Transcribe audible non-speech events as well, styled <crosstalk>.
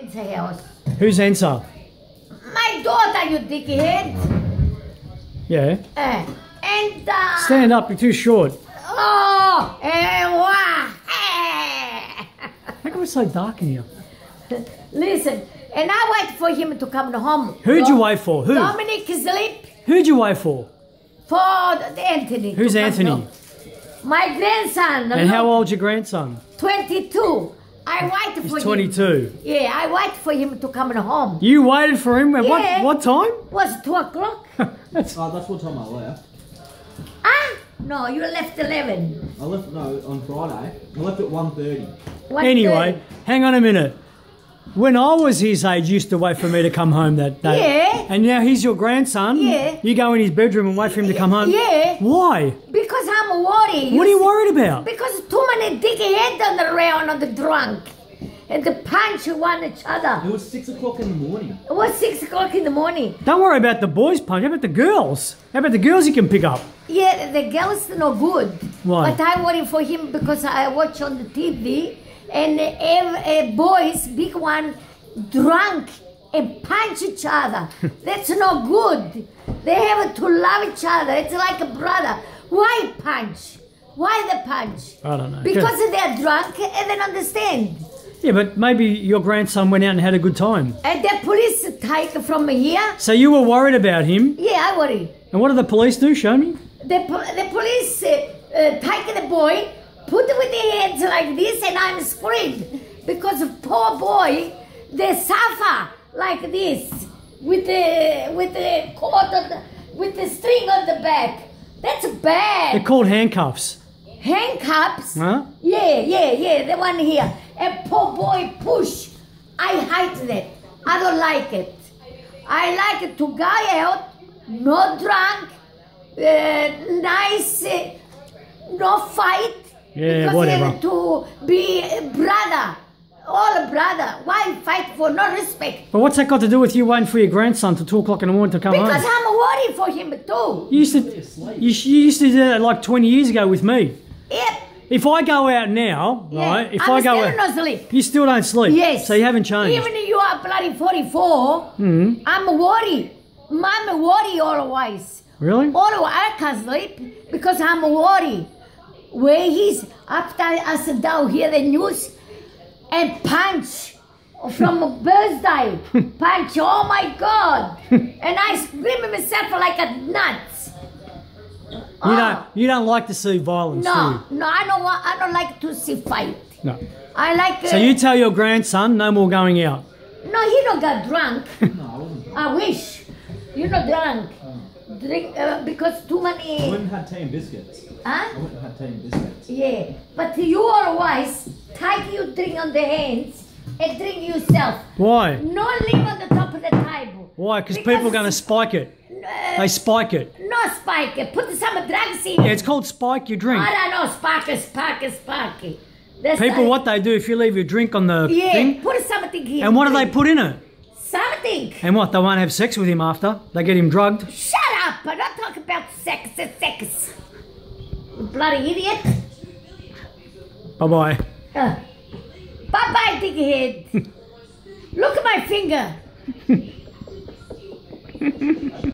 Ensa house. Who's Ensa? My daughter, you dickhead. Yeah. Uh, and uh, Stand up, you're too short. oh, and what? How come it's so dark in here? Listen, and I wait for him to come home. Who'd you wait for? Who? Dominic sleep Who'd you wait for? for Anthony. Who's Anthony? home. My grandson. And how look, old's your grandson? 22. I wait for him. He's him. 22. Yeah, I wait for him to come home. You waited for him at Yeah. what, what time? Was 2 o'clock? <laughs> That's, Oh, that's what time I left. ah? No, you left 11. I left no on Friday. I left at 1.30. What anyway, hang on a minute. When I was his age, used to wait for me to come home that day. Yeah. And now he's your grandson. Yeah. You go in his bedroom and wait for him to come home. Yeah. Why? Because I'm worried. What are you see- worried about? Because too many dickheads on the around on the drunk. And the punch one each other. It was 6 o'clock in the morning. It was 6 o'clock in the morning. Don't worry about the boys punch. How about the girls? How about the girls you can pick up? Yeah, the girls are no good. Why? But I worry for him because I watch on the TV and uh, boys, big one, drunk and punch each other. <laughs> That's not good. They have to love each other. It's like a brother. Why punch? Why the punch? I don't know. Because they're drunk and they don't understand. Yeah, but maybe your grandson went out and had a good time. And the police take from here. So you were worried about him. Yeah, I worry. And what did the police do? Show me. The, the police uh, uh, take the boy, put it with the hands like this, and I'm screamed because of poor boy, they suffer like this with the with the cord on the, with the string on the back. That's bad. They're called handcuffs. Handcuffs. Huh? Yeah, yeah, yeah. The one here. A poor boy push. I hate that. I don't like it. I like it to go out, not drunk, uh, nice, uh, no fight. Yeah, because whatever. to be a brother, all a brother. Why fight for no respect? But what's that got to do with you waiting for your grandson to two o'clock in the morning to come Because home? I'm worried for him too. You used to, you, you used to do that like 20 years ago with me. Yep. If I go out now, Yeah. right? If I'm I go out, not sleep. you still don't sleep. Yes. So you haven't changed. Even if you are bloody 44, Mhm. I'm worried. I'm worried always. Really? All I can't sleep because I'm worried. Where he's after I sit down here the news and punch from a birthday. <laughs> punch, oh my god. and I scream myself like a nuts. You don't. You don't like to see violence, No, no, I don't want I don't like to see fight. No. I like So uh, you tell your grandson no more going out. No, he don't got drunk. <laughs> No, I wish. You're not drunk. Drink uh, because too many I and had tea and biscuits. I Huh? went and had tea and biscuits. Yeah. But you are wise. Take your drink on the hands and drink yourself. Why? No leave on the top of the table. Why? Because people are going to spike it. Uh, They spike it. no spike it. Put some drugs in Yeah, it. it's called spike your drink. I don't know. Spark it, spark it, spark it. That's People, like- what they do if you leave your drink on the Yeah. thing, Put something here. and what do they put in it? Something. And what? They won't have sex with him after. They get him drugged. Shut up! I'm not talking about sex. It's sex. You bloody idiot. Bye bye. Uh, bye bye, dickhead. <laughs> Look at my finger. <laughs>